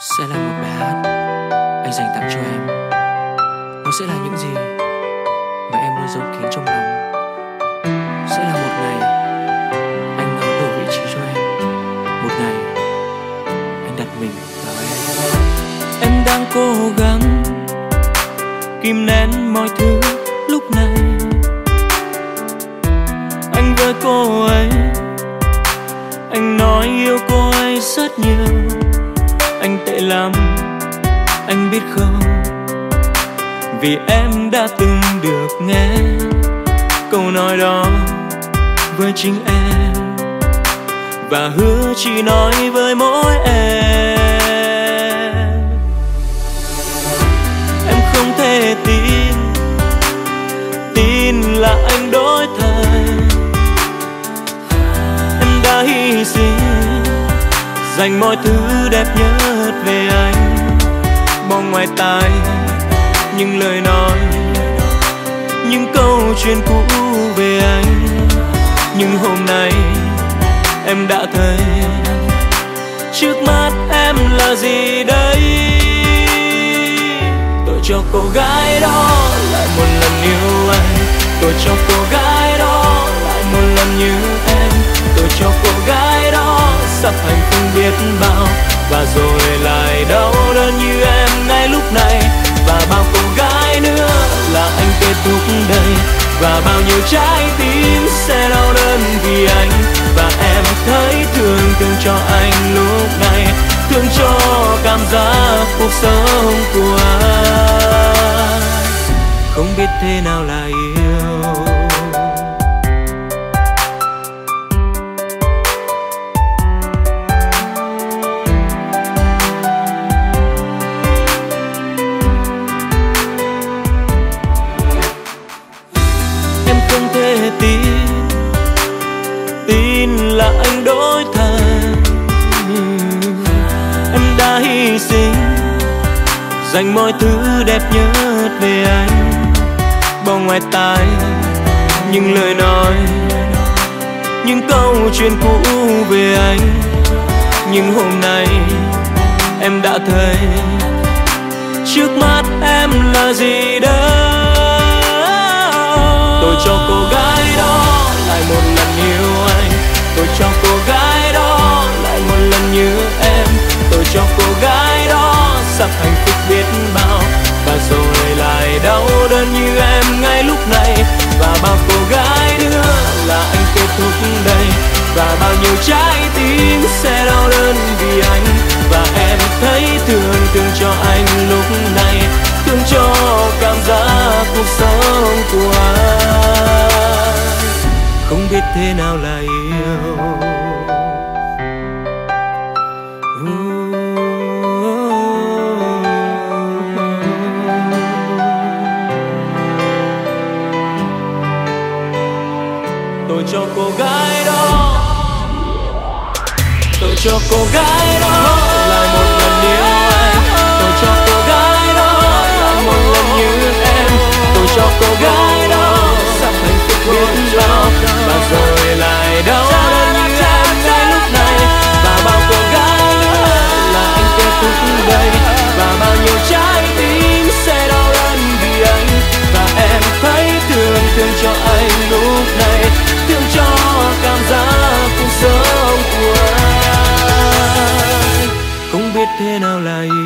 sẽ là một bài hát anh dành tặng cho em. Nó sẽ là những gì mà em muốn giấu kín trong lòng. Sẽ là một ngày anh nói đổi vị trí cho em. Một ngày anh đặt mình vào em. Em đang cố gắng kìm nén mọi thứ lúc này. Anh với cô ấy, anh nói yêu cô ấy rất nhiều tệ lắm. Anh biết không? Vì em đã từng được nghe câu nói đó với chính em và hứa chỉ nói với mỗi em. Em không thể tin tin là anh đổi thay em đã hy sinh, dành mọi thứ đẹp nhất về anh. Bỏ ngoài tai những lời nói, những câu chuyện cũ về anh. Nhưng hôm nay em đã thấy trước mắt em là gì đây? Tôi cho cô gái đó lại một lần yêu anh. Tôi cho cô gái trái tim sẽ đau đớn vì anh. Và em thấy thương thương cho anh lúc này, thương cho cảm giác cuộc sống của anh. Không biết thế nào là yêu dành mọi thứ đẹp nhất về anh. Bỏ ngoài tai những lời nói, những câu chuyện cũ về anh. Nhưng hôm nay em đã thấy trước mắt em là gì đó trái tim sẽ đau đớn vì anh. Và em thấy thương thương cho anh lúc này, thương cho cảm giác cuộc sống của anh. Không biết thế nào là yêu. Tôi cho cô gái đó tôi cho cô gái đó lại một không biết thế